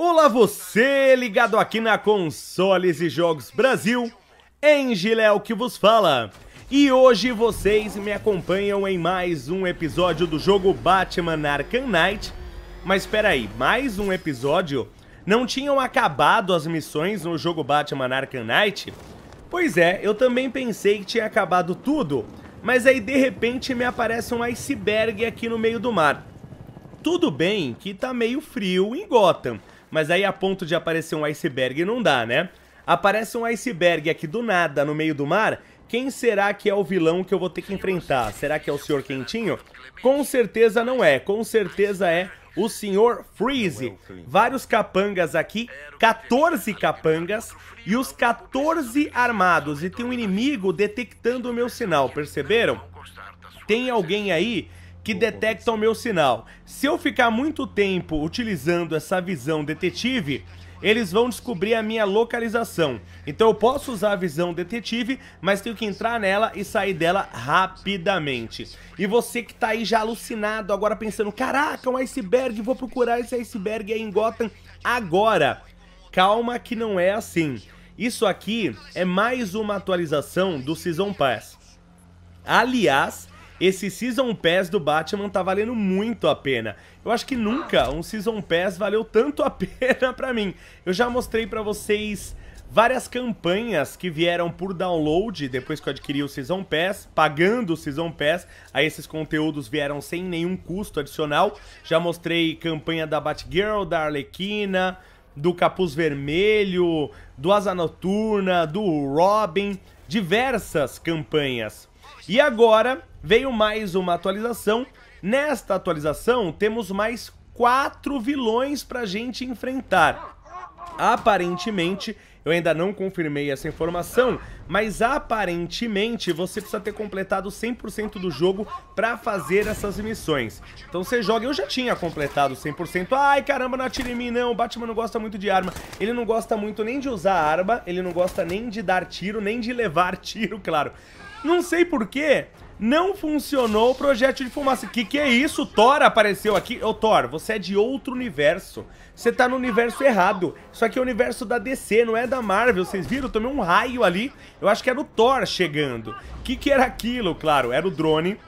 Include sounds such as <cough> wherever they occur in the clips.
Olá você, ligado aqui na Consoles e Jogos Brasil, Engiléu que vos fala. E hoje vocês me acompanham em mais um episódio do jogo Batman Arkham Knight. Mas espera aí, mais um episódio? Não tinham acabado as missões no jogo Batman Arkham Knight? Pois é, eu também pensei que tinha acabado tudo, mas aí de repente me aparece um iceberg aqui no meio do mar. Tudo bem que tá meio frio em Gotham, mas aí a ponto de aparecer um iceberg não dá, né? Aparece um iceberg aqui do nada no meio do mar, quem será que é o vilão que eu vou ter que enfrentar? Será que é o Sr. Quentinho? Com certeza não é, com certeza é o Sr. Freeze. Vários capangas aqui, 14 capangas e os 14 armados. E tem um inimigo detectando o meu sinal, perceberam? Tem alguém aí que detecta o meu sinal. Se eu ficar muito tempo utilizando essa visão detetive, eles vão descobrir a minha localização. Então eu posso usar a visão detetive, mas tenho que entrar nela e sair dela rapidamente. E você que tá aí já alucinado agora pensando, caraca, um iceberg, vou procurar esse iceberg aí em Gotham agora. Calma que não é assim. Isso aqui é mais uma atualização do Season Pass. Aliás, esse Season Pass do Batman tá valendo muito a pena. Eu acho que nunca um Season Pass valeu tanto a <laughs> pena pra mim. Eu já mostrei pra vocês várias campanhas que vieram por download depois que eu adquiri o Season Pass, pagando o Season Pass. Aí esses conteúdos vieram sem nenhum custo adicional. Já mostrei campanha da Batgirl, da Arlequina, do Capuz Vermelho, do Asa Noturna, do Robin, diversas campanhas. E agora veio mais uma atualização. Nesta atualização temos mais quatro vilões pra gente enfrentar. Aparentemente, eu ainda não confirmei essa informação, mas aparentemente você precisa ter completado 100% do jogo para fazer essas missões. Então você joga, eu já tinha completado 100%. Ai, caramba, não atire em mim não, o Batman não gosta muito de arma. Ele não gosta muito nem de usar arma, ele não gosta nem de dar tiro, nem de levar <laughs> tiro, claro. Não sei porquê, não funcionou o projeto de fumaça. Que que é isso? Thor apareceu aqui. Ô Thor, você é de outro universo. Você tá no universo errado. Isso aqui é o universo da DC, não é da Marvel. Vocês viram? tomei um raio ali. Eu acho que era o Thor chegando. Que que era aquilo? Claro, era o drone.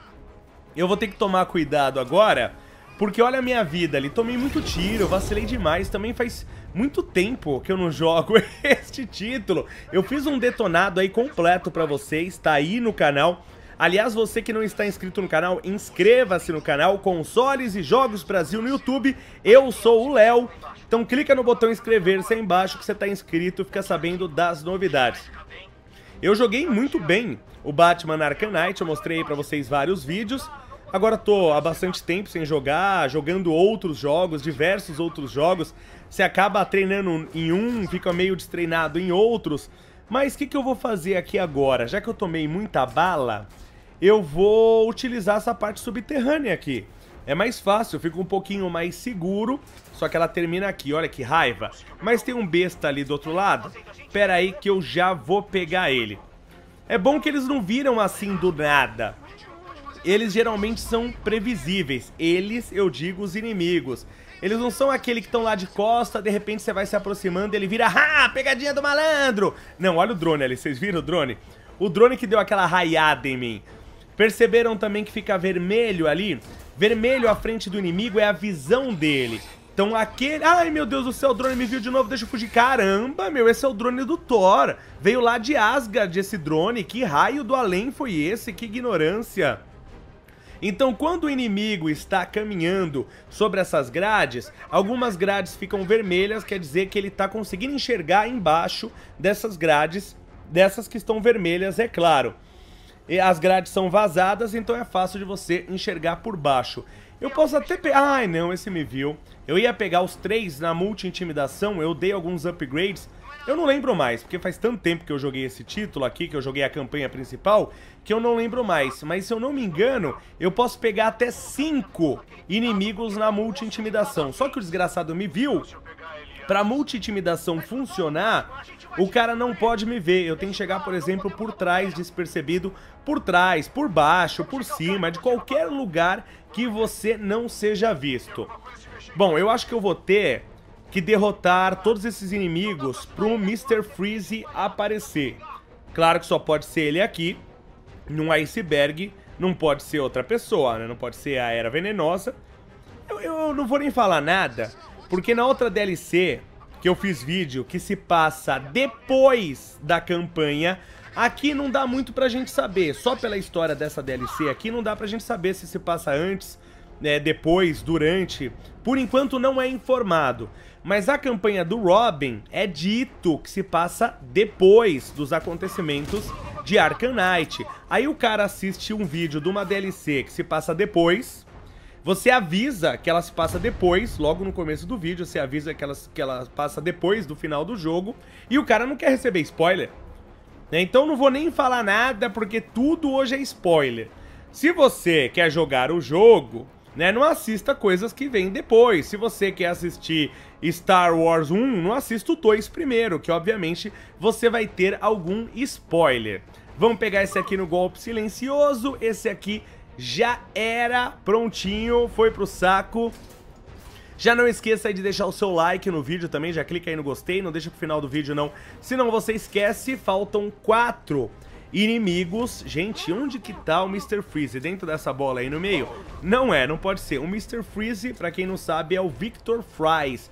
Eu vou ter que tomar cuidado agora, porque olha a minha vida ali. Tomei muito tiro, vacilei demais. Também faz muito tempo que eu não <laughs> jogo este título. Eu fiz um detonado aí completo pra vocês, tá aí no canal. Aliás, você que não está inscrito no canal, inscreva-se no canal Consoles e Jogos Brasil no YouTube. Eu sou o Léo. Então clica no botão inscrever-se aí embaixo que você está inscrito e fica sabendo das novidades. Eu joguei muito bem o Batman Arkham Knight, eu mostrei para vocês vários vídeos. Agora tô há bastante tempo sem jogar, jogando outros jogos, diversos outros jogos. Você acaba treinando em um, fica meio destreinado em outros. Mas o que, que eu vou fazer aqui agora? Já que eu tomei muita bala, eu vou utilizar essa parte subterrânea aqui. É mais fácil, fica um pouquinho mais seguro, só que ela termina aqui, olha que raiva. Mas tem um besta ali do outro lado, pera aí que eu já vou pegar ele. É bom que eles não viram assim do nada. Eles geralmente são previsíveis, eles, eu digo, os inimigos. Eles não são aquele que estão lá de costa, de repente você vai se aproximando ele vira, ah, pegadinha do malandro. Não, olha o drone ali, vocês viram o drone? O drone que deu aquela raiada em mim. Perceberam também que fica vermelho ali? Vermelho à frente do inimigo é a visão dele. Então aquele... Ai, meu Deus do céu, o drone me viu de novo, deixa eu fugir. Caramba, meu, esse é o drone do Thor. Veio lá de Asgard esse drone. Que raio do além foi esse? Que ignorância. Então, quando o inimigo está caminhando sobre essas grades, algumas grades ficam vermelhas, quer dizer que ele está conseguindo enxergar embaixo dessas grades, dessas que estão vermelhas, é claro as grades são vazadas, então é fácil de você enxergar por baixo. Eu posso até pegar... Ai, não, esse me viu. Eu ia pegar os três na multi-intimidação, eu dei alguns upgrades. Eu não lembro mais, porque faz tanto tempo que eu joguei esse título aqui, que eu joguei a campanha principal, que eu não lembro mais. Mas se eu não me engano, eu posso pegar até cinco inimigos na multi-intimidação. Só que o desgraçado me viu, pra multi-intimidação funcionar, o cara não pode me ver. Eu tenho que chegar, por exemplo, por trás, despercebido, por trás, por baixo, por cima, de qualquer lugar que você não seja visto. Bom, eu acho que eu vou ter que derrotar todos esses inimigos pro Mr. Freeze aparecer. Claro que só pode ser ele aqui, num iceberg, não pode ser outra pessoa, né? Não pode ser a Era Venenosa. Eu, eu não vou nem falar nada, porque na outra DLC que eu fiz vídeo que se passa depois da campanha, aqui não dá muito pra gente saber. Só pela história dessa DLC aqui não dá pra gente saber se se passa antes, né, depois, durante. Por enquanto não é informado. Mas a campanha do Robin é dito que se passa depois dos acontecimentos de Arkham Knight. Aí o cara assiste um vídeo de uma DLC que se passa depois. Você avisa que ela se passa depois, logo no começo do vídeo, você avisa que ela, que ela passa depois do final do jogo. E o cara não quer receber spoiler. Né? Então não vou nem falar nada, porque tudo hoje é spoiler. Se você quer jogar o jogo, né? Não assista coisas que vêm depois. Se você quer assistir Star Wars 1, não assista o 2 primeiro, que obviamente você vai ter algum spoiler. Vamos pegar esse aqui no golpe silencioso, esse aqui já era prontinho, foi pro saco. Já não esqueça de deixar o seu like no vídeo também, já clica aí no gostei, não deixa pro final do vídeo não, senão você esquece, faltam quatro inimigos. Gente, onde que tá o Mr. Freeze? Dentro dessa bola aí no meio? Não é, não pode ser. O Mr. Freeze, pra quem não sabe, é o Victor Fries.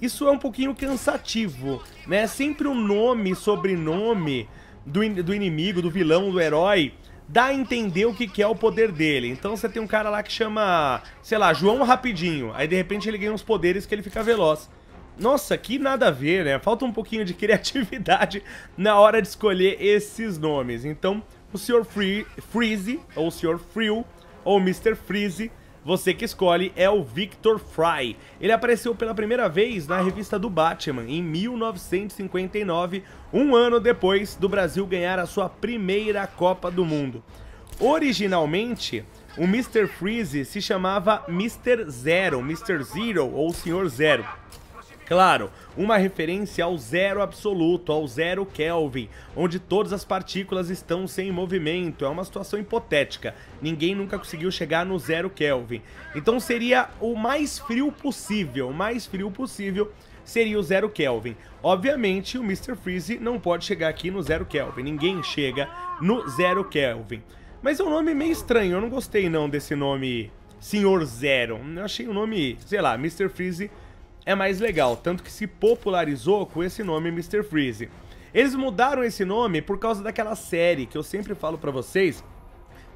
Isso é um pouquinho cansativo, né? Sempre o um nome, sobrenome do, in do inimigo, do vilão, do herói, dá a entender o que, que é o poder dele. Então você tem um cara lá que chama, sei lá, João Rapidinho. Aí de repente ele ganha uns poderes que ele fica veloz. Nossa, que nada a ver, né? Falta um pouquinho de criatividade na hora de escolher esses nomes. Então, o Sr. Free, Freeze, ou o Sr. Frill, ou Mr. Freeze, você que escolhe é o Victor Fry. Ele apareceu pela primeira vez na revista do Batman em 1959, um ano depois do Brasil ganhar a sua primeira Copa do Mundo. Originalmente, o Mr. Freeze se chamava Mr. Zero, Mr. Zero ou Sr. Zero. Claro, uma referência ao zero absoluto, ao zero Kelvin, onde todas as partículas estão sem movimento. É uma situação hipotética. Ninguém nunca conseguiu chegar no zero Kelvin. Então seria o mais frio possível, o mais frio possível seria o zero Kelvin. Obviamente, o Mr. Freeze não pode chegar aqui no zero Kelvin. Ninguém chega no zero Kelvin. Mas é um nome meio estranho. Eu não gostei não desse nome Senhor Zero. Eu achei o nome, sei lá, Mr. Freeze é mais legal, tanto que se popularizou com esse nome Mr. Freeze. Eles mudaram esse nome por causa daquela série que eu sempre falo pra vocês,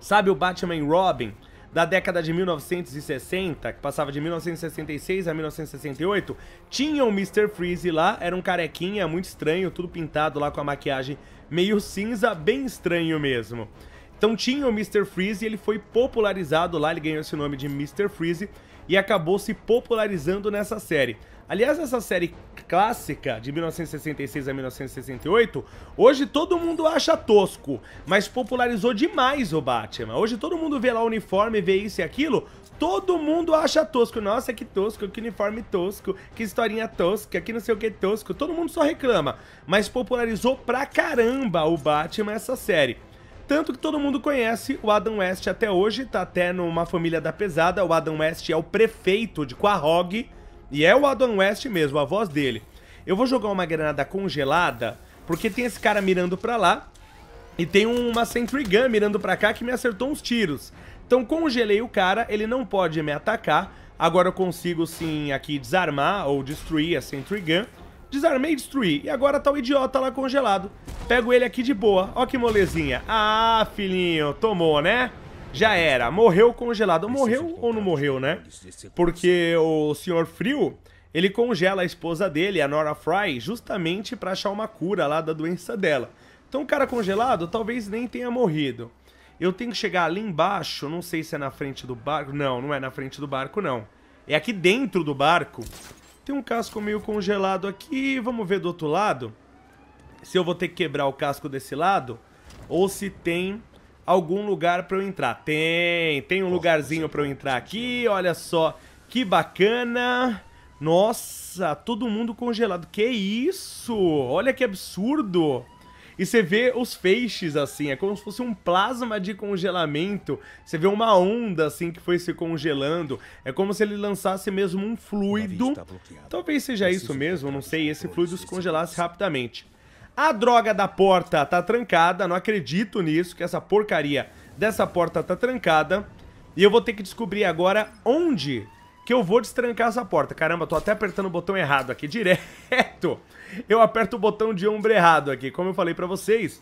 sabe o Batman Robin? da década de 1960, que passava de 1966 a 1968, tinha o Mr. Freeze lá, era um carequinha muito estranho, tudo pintado lá com a maquiagem meio cinza, bem estranho mesmo. Então tinha o Mr. Freeze e ele foi popularizado lá, ele ganhou esse nome de Mr. Freeze e acabou se popularizando nessa série. Aliás, essa série clássica de 1966 a 1968, hoje todo mundo acha tosco, mas popularizou demais o Batman. Hoje todo mundo vê lá o uniforme, vê isso e aquilo, todo mundo acha tosco. Nossa, que tosco, que uniforme tosco, que historinha tosca, que não sei o que tosco. Todo mundo só reclama, mas popularizou pra caramba o Batman essa série. Tanto que todo mundo conhece o Adam West até hoje, tá até numa família da pesada. O Adam West é o prefeito de Quahog, e é o Adam West mesmo, a voz dele. Eu vou jogar uma granada congelada, porque tem esse cara mirando pra lá, e tem uma Sentry Gun mirando pra cá que me acertou uns tiros. Então congelei o cara, ele não pode me atacar. Agora eu consigo sim aqui desarmar ou destruir a Sentry Gun. Desarmei e destruí. E agora tá o idiota lá congelado. Pego ele aqui de boa. Ó que molezinha. Ah, filhinho, tomou, né? Já era. Morreu congelado. Morreu ou não morreu, né? Porque o Senhor Frio, ele congela a esposa dele, a Nora Fry, justamente pra achar uma cura lá da doença dela. Então o cara congelado talvez nem tenha morrido. Eu tenho que chegar ali embaixo, não sei se é na frente do barco. Não, não é na frente do barco, não. É aqui dentro do barco tem um casco meio congelado aqui, vamos ver do outro lado. Se eu vou ter que quebrar o casco desse lado, ou se tem algum lugar para eu entrar. Tem, tem um lugarzinho para eu entrar aqui, olha só, que bacana. Nossa, todo mundo congelado. Que isso? Olha que absurdo. E você vê os feixes assim, é como se fosse um plasma de congelamento. Você vê uma onda assim que foi se congelando. É como se ele lançasse mesmo um fluido. Talvez seja isso mesmo, não sei, esse fluido se congelasse rapidamente. A droga da porta tá trancada, não acredito nisso, que essa porcaria dessa porta tá trancada. E eu vou ter que descobrir agora onde que eu vou destrancar essa porta. Caramba, tô até apertando o botão errado aqui, <laughs> direto. Eu aperto o botão de ombro errado aqui. Como eu falei pra vocês,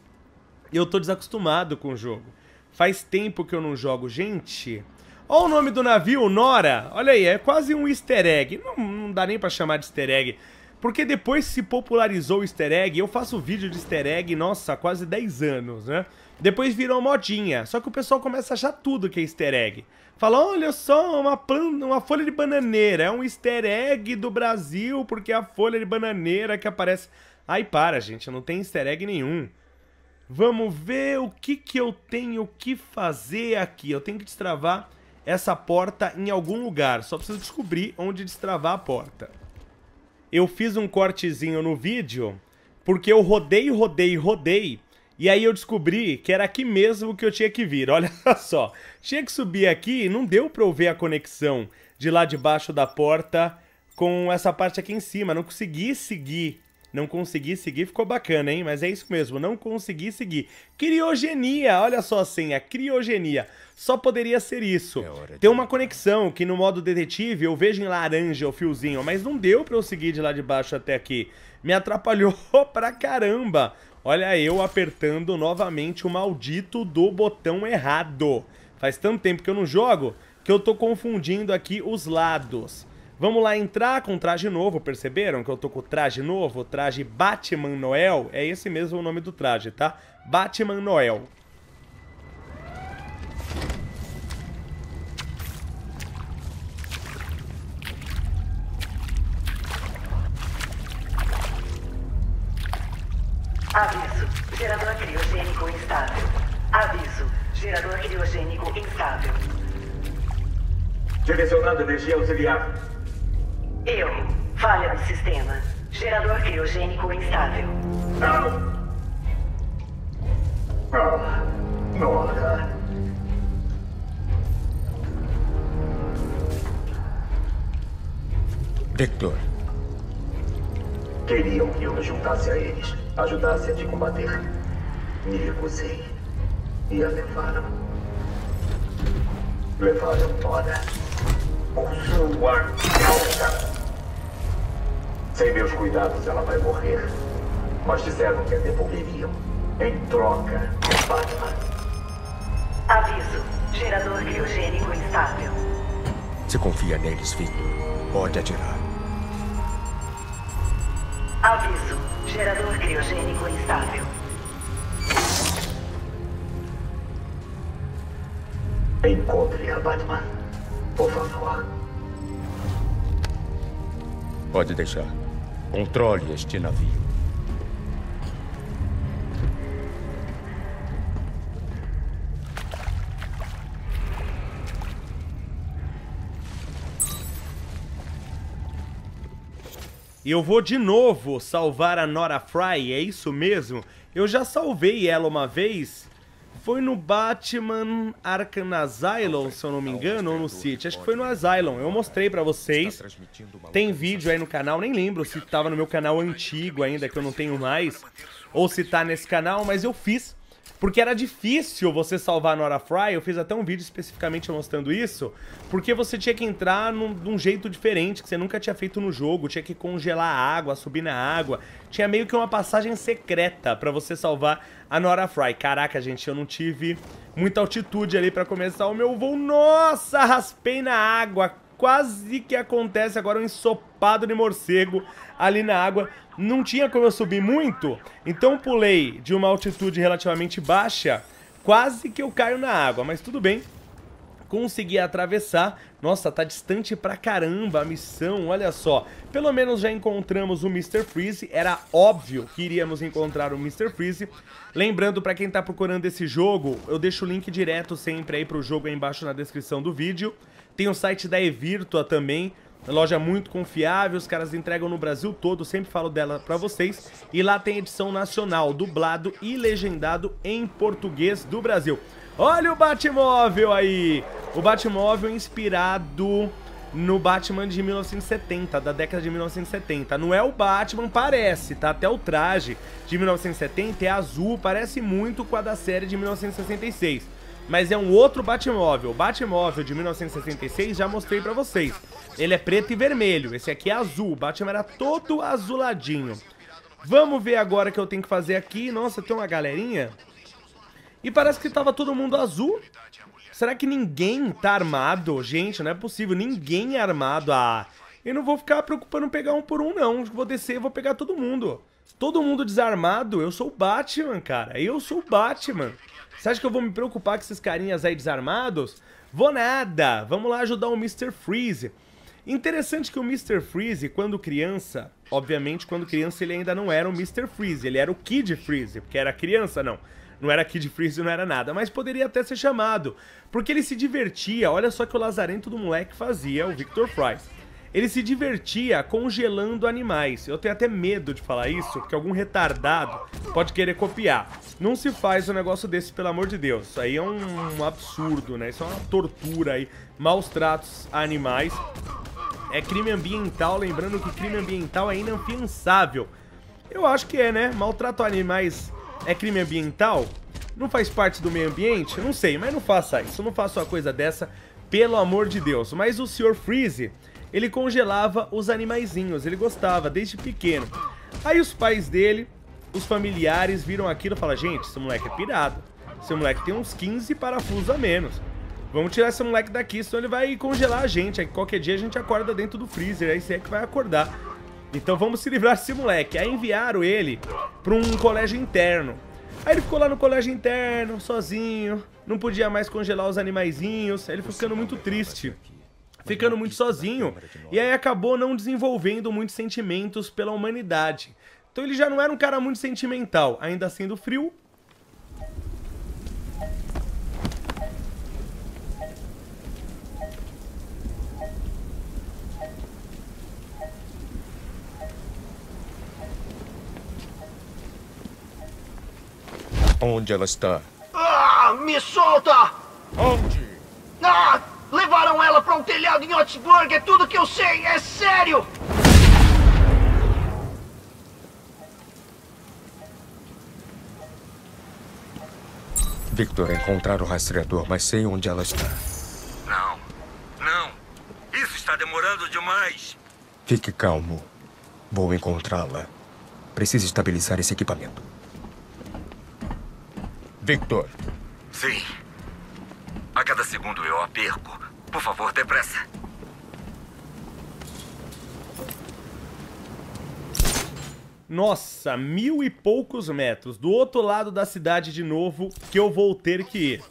eu tô desacostumado com o jogo. Faz tempo que eu não jogo. Gente, olha o nome do navio, Nora. Olha aí, é quase um easter egg. Não, não dá nem pra chamar de easter egg. Porque depois se popularizou o easter egg, eu faço vídeo de easter egg, nossa, quase 10 anos, né? Depois virou modinha, só que o pessoal começa a achar tudo que é easter egg. Fala, olha só, uma, planta, uma folha de bananeira, é um easter egg do Brasil, porque é a folha de bananeira que aparece... Ai, para, gente, não tem easter egg nenhum. Vamos ver o que, que eu tenho que fazer aqui. Eu tenho que destravar essa porta em algum lugar, só preciso descobrir onde destravar a porta eu fiz um cortezinho no vídeo, porque eu rodei, rodei, rodei, e aí eu descobri que era aqui mesmo que eu tinha que vir, <laughs> olha só. Tinha que subir aqui e não deu pra eu ver a conexão de lá de baixo da porta com essa parte aqui em cima, não consegui seguir não consegui seguir, ficou bacana, hein? Mas é isso mesmo, não consegui seguir. Criogenia, olha só a senha, criogenia. Só poderia ser isso. É Tem uma conexão que no modo detetive eu vejo em laranja o fiozinho, mas não deu pra eu seguir de lá de baixo até aqui. Me atrapalhou <laughs> pra caramba. Olha eu apertando novamente o maldito do botão errado. Faz tanto tempo que eu não jogo que eu tô confundindo aqui os lados. Vamos lá entrar com traje novo, perceberam que eu tô com traje novo? Traje Batman Noel, é esse mesmo o nome do traje, tá? Batman Noel. Aviso, gerador criogênico instável. Aviso, gerador criogênico instável. Direcionando energia auxiliar. Eu. Falha no sistema. Gerador criogênico instável. Não! Ah, Nora. Victor. Queriam que eu me juntasse a eles, ajudasse a te combater. Me recusei. E a levaram. Levaram Nora. Por sua causa. Sem meus cuidados, ela vai morrer. Mas disseram que a devolveriam. Em troca, Batman. Aviso. Gerador criogênico instável. Se confia neles, Victor. Pode atirar. Aviso. Gerador criogênico instável. Encontre a Batman. Por favor. Pode deixar. Controle este navio. E eu vou de novo salvar a Nora Fry, é isso mesmo? Eu já salvei ela uma vez foi no Batman Arkham Asylum, se eu não me engano, ou no City. Acho que foi no Asylum. Eu mostrei pra vocês. Tem vídeo aí no canal, nem lembro se tava no meu canal antigo ainda, que eu não tenho mais. Ou se tá nesse canal, mas eu fiz porque era difícil você salvar Nora Fry, eu fiz até um vídeo especificamente mostrando isso, porque você tinha que entrar num, num jeito diferente, que você nunca tinha feito no jogo, tinha que congelar a água, subir na água, tinha meio que uma passagem secreta pra você salvar a Nora Fry. Caraca, gente, eu não tive muita altitude ali pra começar o meu voo. Nossa, raspei na água, quase que acontece agora um ensopado de morcego ali na água. Não tinha como eu subir muito, então pulei de uma altitude relativamente baixa, quase que eu caio na água, mas tudo bem. Consegui atravessar. Nossa, tá distante pra caramba a missão, olha só. Pelo menos já encontramos o Mr. Freeze, era óbvio que iríamos encontrar o Mr. Freeze. Lembrando, pra quem tá procurando esse jogo, eu deixo o link direto sempre aí pro jogo aí embaixo na descrição do vídeo. Tem o site da Evirtua também, loja muito confiável, os caras entregam no Brasil todo, sempre falo dela pra vocês. E lá tem edição nacional, dublado e legendado em português do Brasil. Olha o Batmóvel aí! O Batmóvel inspirado no Batman de 1970, da década de 1970. Não é o Batman, parece, tá? Até o traje de 1970 é azul, parece muito com a da série de 1966. Mas é um outro Batmóvel. O Batmóvel de 1966 já mostrei pra vocês. Ele é preto e vermelho, esse aqui é azul. O Batman era todo azuladinho. Vamos ver agora o que eu tenho que fazer aqui. Nossa, tem uma galerinha. E parece que tava todo mundo azul. Será que ninguém tá armado? Gente, não é possível. Ninguém é armado. Ah, eu não vou ficar preocupando em pegar um por um, não. Vou descer e vou pegar todo mundo. Todo mundo desarmado. Eu sou o Batman, cara. Eu sou o Batman. Você acha que eu vou me preocupar com esses carinhas aí desarmados? Vou nada. Vamos lá ajudar o Mr. Freeze. Interessante que o Mr. Freeze, quando criança, obviamente quando criança ele ainda não era o Mr. Freeze, ele era o Kid Freeze, porque era criança, não. Não era Kid Freeze, não era nada, mas poderia até ser chamado, porque ele se divertia, olha só que o lazarento do moleque fazia, o Victor Fries. Ele se divertia congelando animais. Eu tenho até medo de falar isso, porque algum retardado pode querer copiar. Não se faz um negócio desse, pelo amor de Deus. Isso aí é um, absurdo, né? Isso é uma tortura aí. Maus tratos a animais. É crime ambiental, lembrando que crime ambiental é inafiançável. Eu acho que é, né? Maltrato a animais é crime ambiental? Não faz parte do meio ambiente? Não sei, mas não faça isso. Não faça uma coisa dessa, pelo amor de Deus. Mas o Sr. Freeze, ele congelava os animaizinhos. Ele gostava, desde pequeno. Aí os pais dele, os familiares, viram aquilo e falaram, gente, esse moleque é pirado. Esse moleque tem uns 15 parafusos a menos. Vamos tirar esse moleque daqui, senão ele vai congelar a gente. Aí qualquer dia a gente acorda dentro do freezer, aí você é que vai acordar. Então vamos se livrar desse moleque. Aí enviaram ele para um colégio interno. Aí ele ficou lá no colégio interno, sozinho, não podia mais congelar os animaizinhos, aí ele foi ficando muito triste, ficando muito sozinho, e aí acabou não desenvolvendo muitos sentimentos pela humanidade. Então ele já não era um cara muito sentimental, ainda sendo frio, Onde ela está? Ah, me solta! Onde? Ah, levaram ela para um telhado em Otsburg, é tudo que eu sei, é sério! Victor, encontrar o rastreador, mas sei onde ela está. Não, não. Isso está demorando demais. Fique calmo. Vou encontrá-la. Preciso estabilizar esse equipamento. Victor, Sim. A cada segundo eu a perco. Por favor, depressa. Nossa, mil e poucos metros. Do outro lado da cidade de novo, que eu vou ter que ir.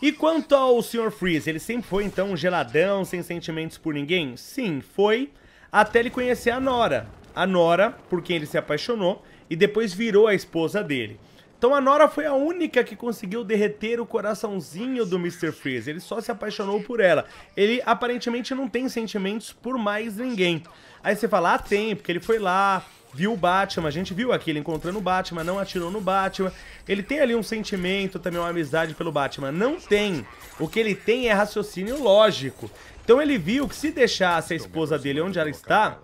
E quanto ao Sr. Freeze, ele sempre foi então um geladão, sem sentimentos por ninguém? Sim, foi, até ele conhecer a Nora. A Nora, por quem ele se apaixonou, e depois virou a esposa dele. Então a Nora foi a única que conseguiu derreter o coraçãozinho do Mr. Freeze. Ele só se apaixonou por ela. Ele aparentemente não tem sentimentos por mais ninguém. Aí você fala, ah, tem, porque ele foi lá, viu o Batman, a gente viu aqui ele encontrando o Batman, não atirou no Batman. Ele tem ali um sentimento, também uma amizade pelo Batman. Não tem. O que ele tem é raciocínio lógico. Então ele viu que se deixasse a esposa dele onde ela está,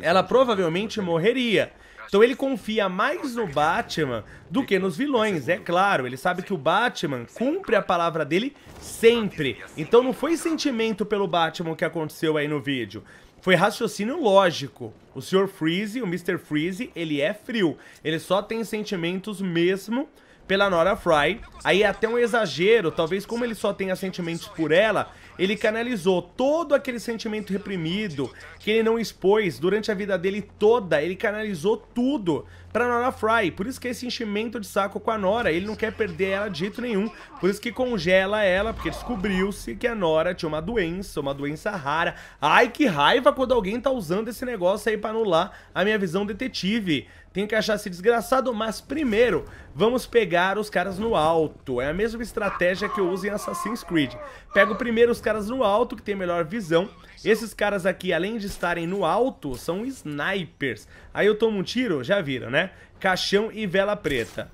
ela provavelmente morreria. Então ele confia mais no Batman do que nos vilões, é claro. Ele sabe que o Batman cumpre a palavra dele sempre. Então não foi sentimento pelo Batman que aconteceu aí no vídeo. Foi raciocínio lógico. O Sr. Freeze, o Mr. Freeze, ele é frio. Ele só tem sentimentos mesmo pela Nora Fry. Aí é até um exagero, talvez como ele só tenha sentimentos por ela, ele canalizou todo aquele sentimento reprimido que ele não expôs durante a vida dele toda, ele canalizou tudo pra Nora Fry. Por isso que é esse enchimento de saco com a Nora, ele não quer perder ela de jeito nenhum. Por isso que congela ela, porque descobriu-se que a Nora tinha uma doença, uma doença rara. Ai, que raiva quando alguém tá usando esse negócio aí pra anular a minha visão detetive. Tenho que achar esse desgraçado, mas primeiro vamos pegar os caras no alto. É a mesma estratégia que eu uso em Assassin's Creed. Pego primeiro os caras no alto, que tem melhor visão. Esses caras aqui, além de estarem no alto, são snipers. Aí eu tomo um tiro, já viram, né? Caixão e vela preta.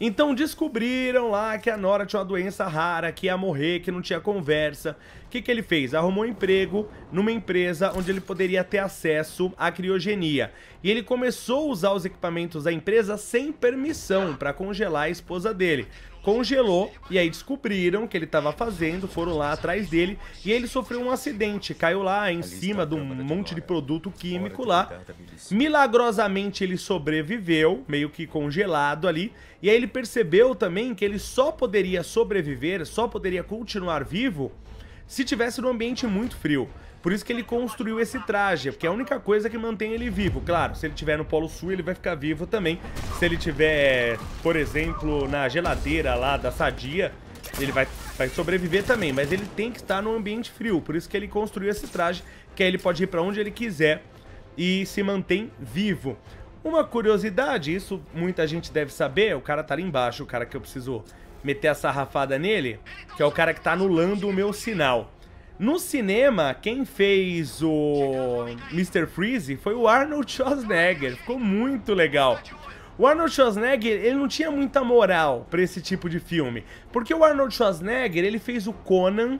Então descobriram lá que a Nora tinha uma doença rara, que ia morrer, que não tinha conversa. O que, que ele fez? Arrumou um emprego numa empresa onde ele poderia ter acesso à criogenia. E ele começou a usar os equipamentos da empresa sem permissão para congelar a esposa dele congelou e aí descobriram que ele estava fazendo, foram lá atrás dele e ele sofreu um acidente, caiu lá em cima de um monte de produto químico lá. Milagrosamente ele sobreviveu, meio que congelado ali, e aí ele percebeu também que ele só poderia sobreviver, só poderia continuar vivo se tivesse num ambiente muito frio. Por isso que ele construiu esse traje, porque é a única coisa que mantém ele vivo. Claro, se ele estiver no Polo Sul, ele vai ficar vivo também. Se ele estiver, por exemplo, na geladeira lá da Sadia, ele vai, vai sobreviver também. Mas ele tem que estar no ambiente frio, por isso que ele construiu esse traje, que aí ele pode ir para onde ele quiser e se mantém vivo. Uma curiosidade, isso muita gente deve saber, o cara tá ali embaixo, o cara que eu preciso meter a sarrafada nele, que é o cara que tá anulando o meu sinal. No cinema, quem fez o Mr. Freeze foi o Arnold Schwarzenegger. Ficou muito legal. O Arnold Schwarzenegger, ele não tinha muita moral para esse tipo de filme. Porque o Arnold Schwarzenegger, ele fez o Conan.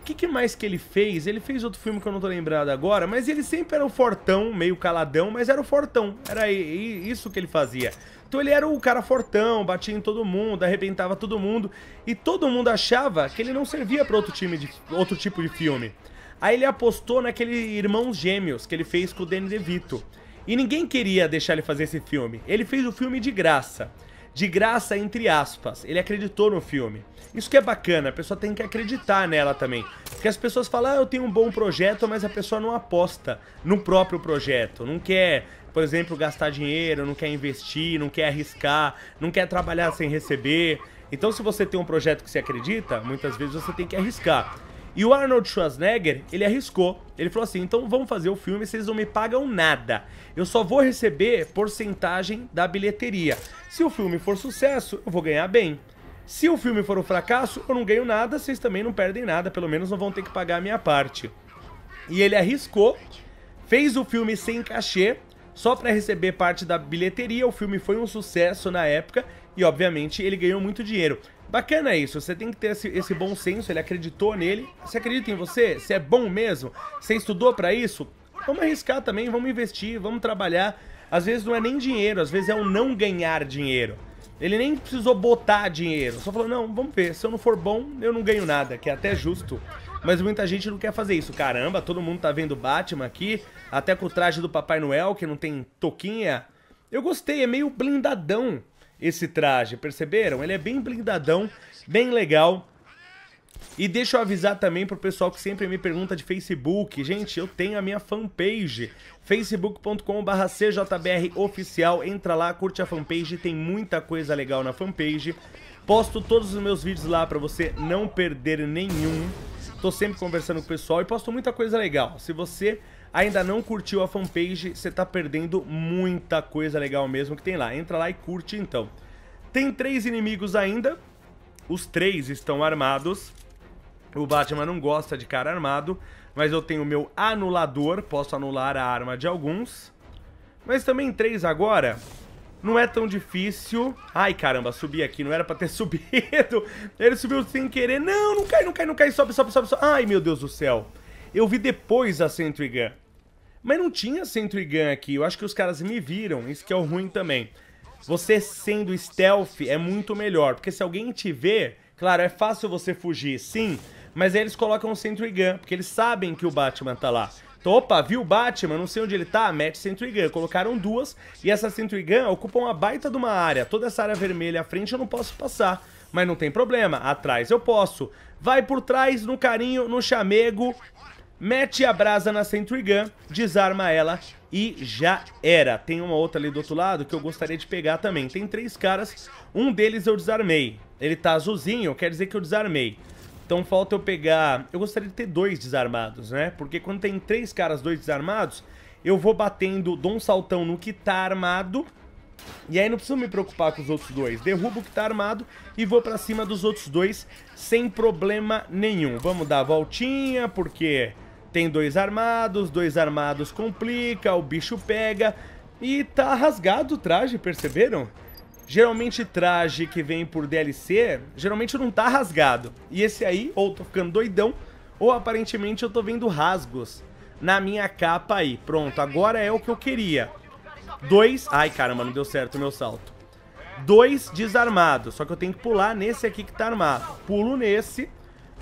O que, que, mais que ele fez? Ele fez outro filme que eu não tô lembrado agora, mas ele sempre era o fortão, meio caladão, mas era o fortão. Era isso que ele fazia. Então ele era o cara fortão, batia em todo mundo, arrebentava todo mundo. E todo mundo achava que ele não servia para outro, time de, outro tipo de filme. Aí ele apostou naquele Irmãos Gêmeos que ele fez com o Danny DeVito. E ninguém queria deixar ele fazer esse filme. Ele fez o filme de graça. De graça, entre aspas. Ele acreditou no filme. Isso que é bacana, a pessoa tem que acreditar nela também. Porque as pessoas falam, ah, eu tenho um bom projeto, mas a pessoa não aposta no próprio projeto. Não quer por exemplo, gastar dinheiro, não quer investir, não quer arriscar, não quer trabalhar sem receber. Então, se você tem um projeto que você acredita, muitas vezes você tem que arriscar. E o Arnold Schwarzenegger, ele arriscou. Ele falou assim: então vamos fazer o filme, vocês não me pagam nada. Eu só vou receber porcentagem da bilheteria. Se o filme for sucesso, eu vou ganhar bem. Se o filme for um fracasso, eu não ganho nada, vocês também não perdem nada, pelo menos não vão ter que pagar a minha parte. E ele arriscou, fez o filme sem cachê, só para receber parte da bilheteria. O filme foi um sucesso na época e, obviamente, ele ganhou muito dinheiro. Bacana isso, você tem que ter esse, esse bom senso, ele acreditou nele. Você acredita em você? Você é bom mesmo? Você estudou para isso? Vamos arriscar também, vamos investir, vamos trabalhar. Às vezes não é nem dinheiro, às vezes é o não ganhar dinheiro. Ele nem precisou botar dinheiro, só falou, não, vamos ver, se eu não for bom, eu não ganho nada, que é até justo. Mas muita gente não quer fazer isso. Caramba, todo mundo tá vendo Batman aqui, até com o traje do Papai Noel, que não tem toquinha. Eu gostei, é meio blindadão esse traje, perceberam? Ele é bem blindadão, bem legal. E deixa eu avisar também pro pessoal que sempre me pergunta de Facebook. Gente, eu tenho a minha fanpage, facebook.com.br cjbroficial. Entra lá, curte a fanpage, tem muita coisa legal na fanpage. Posto todos os meus vídeos lá para você não perder nenhum. Tô sempre conversando com o pessoal e posto muita coisa legal. Se você ainda não curtiu a fanpage, você tá perdendo muita coisa legal mesmo que tem lá. Entra lá e curte então. Tem três inimigos ainda. Os três estão armados. O Batman não gosta de cara armado, mas eu tenho o meu anulador, posso anular a arma de alguns. Mas também três agora, não é tão difícil. Ai, caramba, subi aqui. Não era pra ter <laughs> subido. Ele subiu sem querer. Não, não cai, não cai, não cai. Sobe, sobe, sobe, sobe. Ai, meu Deus do céu. Eu vi depois a Sentry Gun. Mas não tinha Sentry Gun aqui. Eu acho que os caras me viram. Isso que é o ruim também. Você sendo stealth é muito melhor. Porque se alguém te vê... Claro, é fácil você fugir, sim. Mas aí eles colocam o Sentry Gun. Porque eles sabem que o Batman tá lá. Opa, viu o Batman, não sei onde ele tá, mete Sentry Gun. Colocaram duas e essa Sentry Gun ocupa uma baita de uma área. Toda essa área vermelha à frente eu não posso passar. Mas não tem problema, atrás eu posso. Vai por trás, no carinho, no chamego, mete a brasa na Sentry Gun, desarma ela e já era. Tem uma outra ali do outro lado que eu gostaria de pegar também. Tem três caras, um deles eu desarmei. Ele tá azulzinho, quer dizer que eu desarmei. Então falta eu pegar... Eu gostaria de ter dois desarmados, né? Porque quando tem três caras, dois desarmados, eu vou batendo, dou um saltão no que tá armado. E aí não preciso me preocupar com os outros dois. Derrubo o que tá armado e vou pra cima dos outros dois sem problema nenhum. Vamos dar a voltinha, porque tem dois armados, dois armados complica, o bicho pega. E tá rasgado o traje, perceberam? Geralmente traje que vem por DLC, geralmente não tá rasgado. E esse aí, ou tô ficando doidão, ou aparentemente eu tô vendo rasgos na minha capa aí. Pronto, agora é o que eu queria. Dois... Ai, caramba, não deu certo o meu salto. Dois desarmados, só que eu tenho que pular nesse aqui que tá armado. Pulo nesse,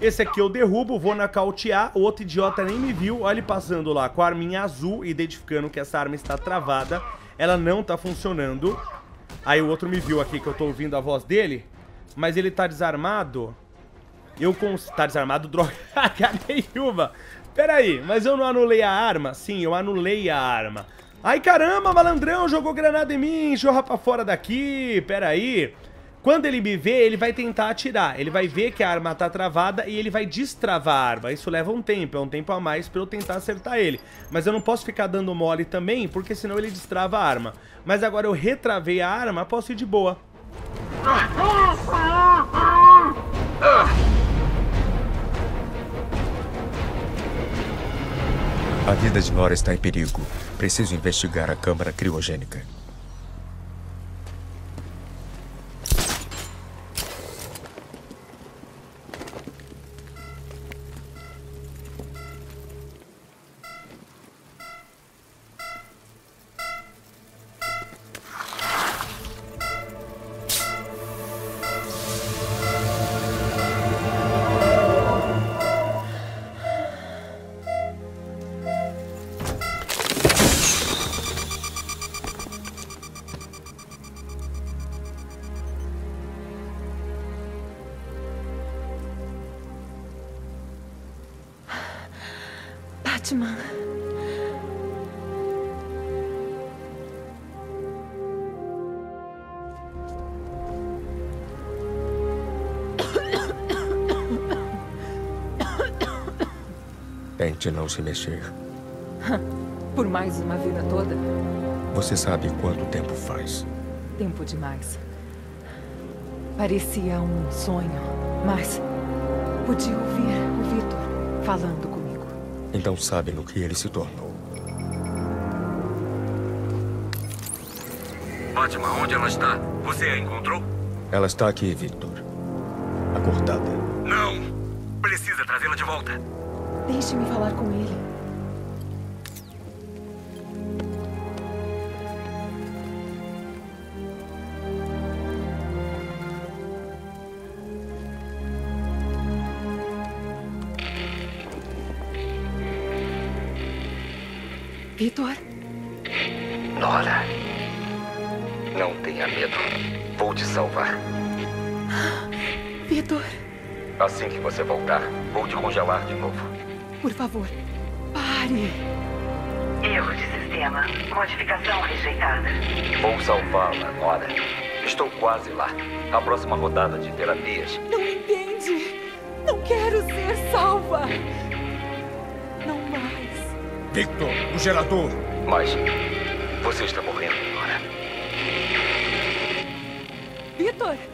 esse aqui eu derrubo, vou nocautear, o outro idiota nem me viu, olha ele passando lá com a arminha azul, identificando que essa arma está travada. Ela não tá funcionando. Aí o outro me viu aqui que eu tô ouvindo a voz dele, mas ele tá desarmado. Eu cons... Tá desarmado, <laughs> droga. Yuva? Pera aí, mas eu não anulei a arma? Sim, eu anulei a arma. Ai, caramba, malandrão, jogou granada em mim, jorra pra fora daqui. Pera aí. Quando ele me vê, ele vai tentar atirar. Ele vai ver que a arma tá travada e ele vai destravar a arma. Isso leva um tempo, é um tempo a mais pra eu tentar acertar ele. Mas eu não posso ficar dando mole também, porque senão ele destrava a arma. Mas agora eu retravei a arma, posso ir de boa. A vida de Nora está em perigo. Preciso investigar a câmara criogênica. Tente não se mexer. <laughs> Por mais uma vida toda, Você sabe quanto tempo faz. tempo demais. Parecia um sonho, mas podia ouvir o Vitor falando comigo. Então sabe no que ele se tornou. Fátima, onde ela está? Você a encontrou? Ela está aqui, Victor. Acordada. Não! Precisa trazê-la de volta. Deixe-me falar com ele. Vitor, Nora. Não tenha medo. Vou te salvar. Vitor, Assim que você voltar, vou te congelar de novo. Por favor, pare. Erro de sistema. Modificação rejeitada. Vou salvá-la, Nora. Estou quase lá. A próxima rodada de terapias. Não entende. Não quero ser salva. Não mais. Victor, o gerador! Mas você está morrendo, Nora. Vitor!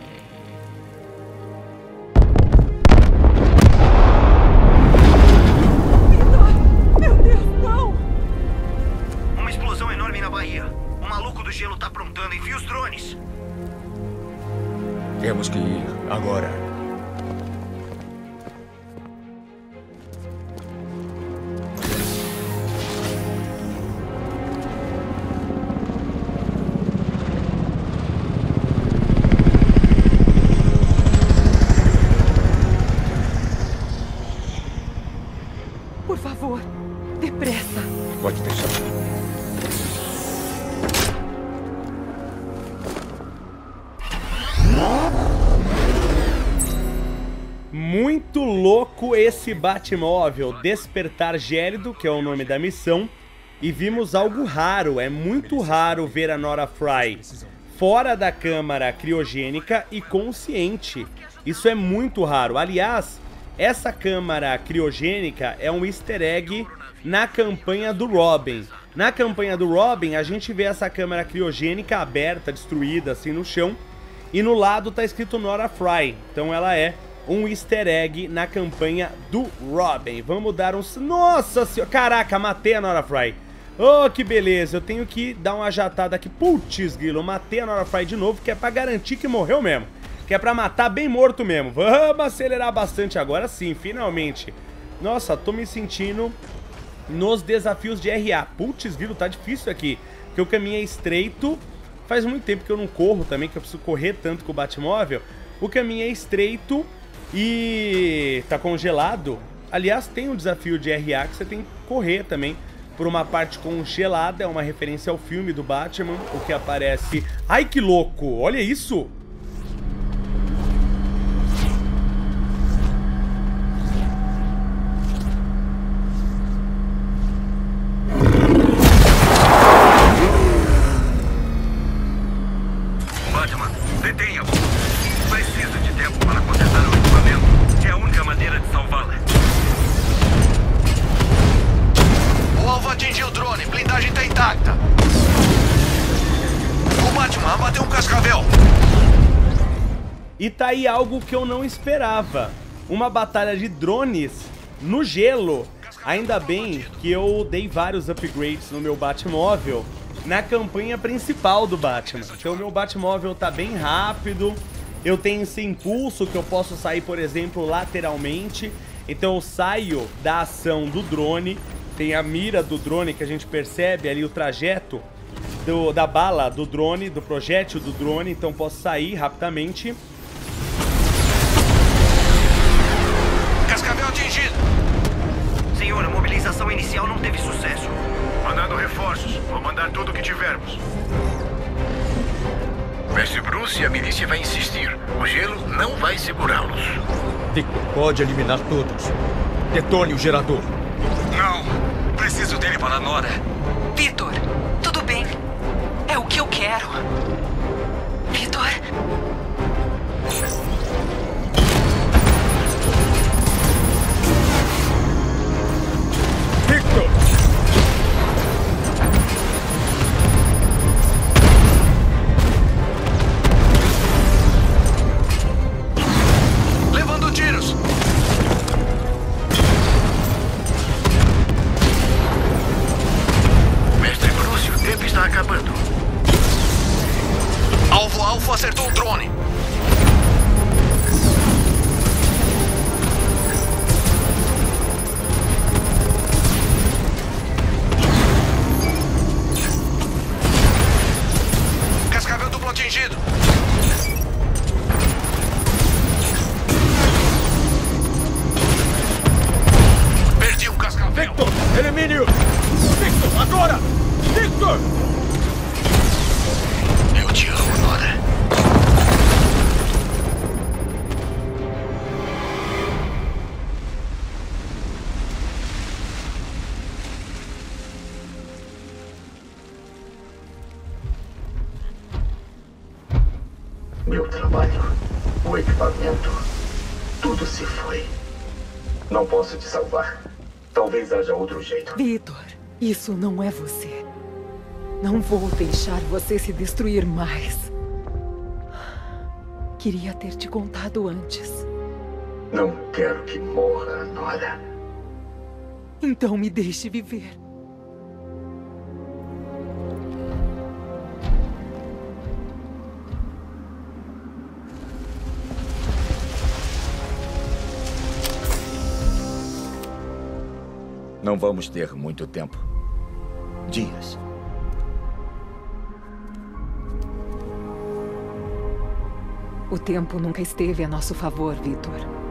Agora. Esse Batmóvel. Despertar Gélido, que é o nome da missão. E vimos algo raro. É muito raro ver a Nora Fry fora da câmara criogênica e consciente. Isso é muito raro. Aliás, essa câmara criogênica é um easter egg na campanha do Robin. Na campanha do Robin, a gente vê essa câmera criogênica aberta, destruída assim no chão, e no lado tá escrito Nora Fry. Então ela é um easter egg na campanha do Robin. Vamos dar um... Nossa senhora! Caraca, matei a Nora Fry. Oh, que beleza. Eu tenho que dar uma jatada aqui. Putz, grilo, matei a Nora Fry de novo, que é pra garantir que morreu mesmo. Que é pra matar bem morto mesmo. Vamos acelerar bastante agora sim, finalmente. Nossa, tô me sentindo nos desafios de RA. Putz, grilo, tá difícil aqui. Porque o caminho é estreito. Faz muito tempo que eu não corro também, que eu preciso correr tanto com o Batmóvel. O caminho é estreito e tá congelado. Aliás, tem um desafio de RA que você tem que correr também por uma parte congelada, é uma referência ao filme do Batman, o que aparece... Ai, que louco! Olha isso! Cascavel. E tá aí algo que eu não esperava. Uma batalha de drones no gelo. Ainda bem que eu dei vários upgrades no meu Batmóvel na campanha principal do Batman. Então meu Batmóvel tá bem rápido. Eu tenho esse impulso que eu posso sair, por exemplo, lateralmente. Então eu saio da ação do drone. Tem a mira do drone que a gente percebe ali o trajeto do, da bala do drone, do projétil do drone. Então posso sair rapidamente. Cascavel atingido. Senhor, a mobilização inicial não teve sucesso. Mandando reforços. Vou mandar tudo o que tivermos. Mestre Bruce e a milícia vai insistir. O gelo não vai segurá-los. Victor, pode eliminar todos. Detone o gerador. Não. Preciso dele para a Nora. Vitor, que eu quero. Vitor. Meu trabalho, o equipamento, tudo se foi. Não posso te salvar. Talvez haja outro jeito. Vitor, isso não é você. Não vou deixar você se destruir mais. Queria ter te contado antes. Não quero que morra, Nora. Então me deixe viver. Não vamos ter muito tempo. Dias. O tempo nunca esteve a nosso favor, Vitor.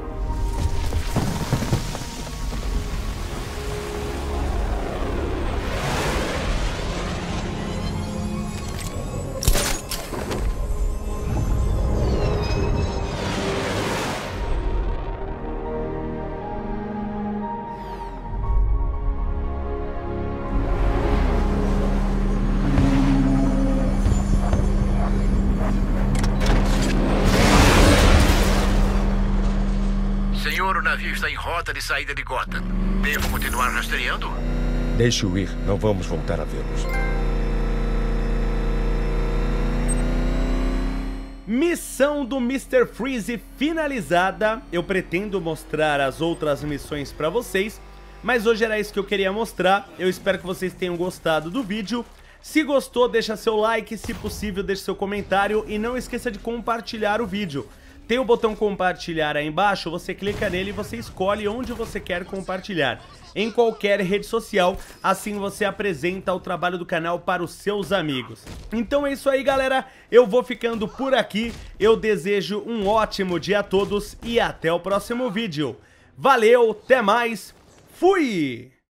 Está em rota de saída de Gotham. Devo continuar rastreando? Deixe-o ir. Não vamos voltar a vê-los. Missão do Mr. Freeze finalizada. Eu pretendo mostrar as outras missões pra vocês, mas hoje era isso que eu queria mostrar. Eu espero que vocês tenham gostado do vídeo. Se gostou, deixa seu like, se possível, deixe seu comentário e não esqueça de compartilhar o vídeo. Tem o botão compartilhar aí embaixo, você clica nele e você escolhe onde você quer compartilhar. Em qualquer rede social, assim você apresenta o trabalho do canal para os seus amigos. Então é isso aí galera, eu vou ficando por aqui, eu desejo um ótimo dia a todos e até o próximo vídeo. Valeu, até mais, fui!